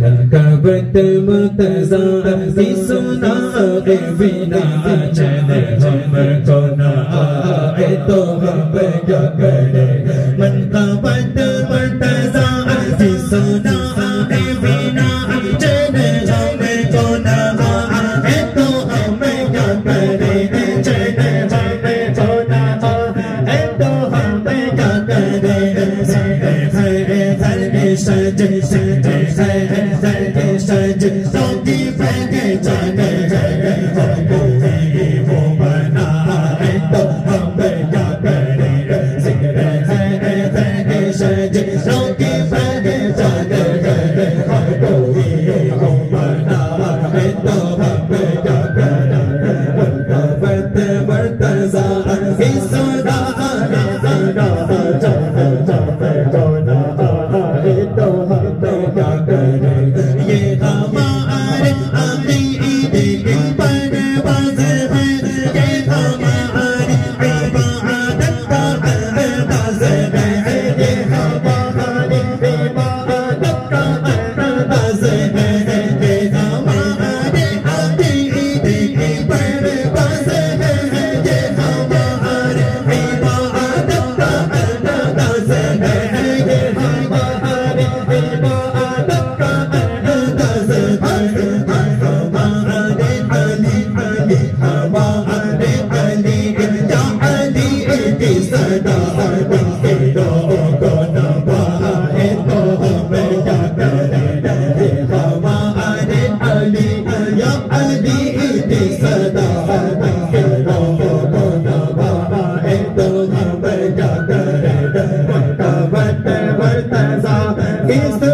भक्त मुतजा जी सुना के बिना चले हम को ना आए तो हम क्या करे मन का भक्त मुतजा जी सुना के बिना चले हम को ना आए तो हम क्या करे चले हम को ना आए तो हम क्या करे सजे सजे सजे the It's the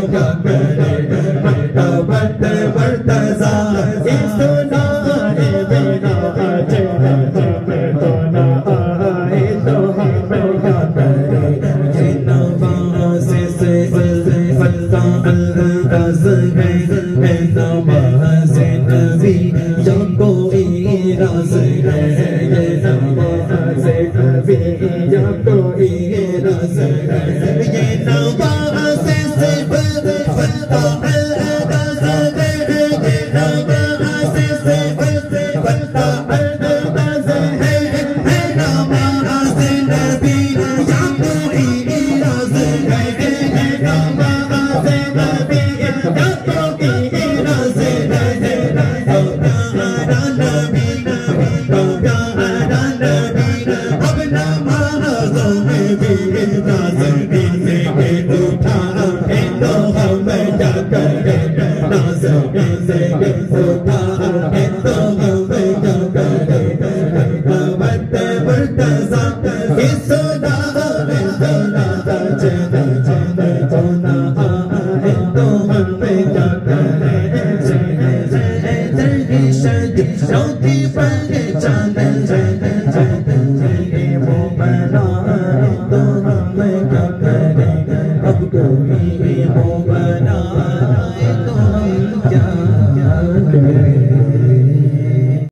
Oh, Don't be friends. Go, go, go.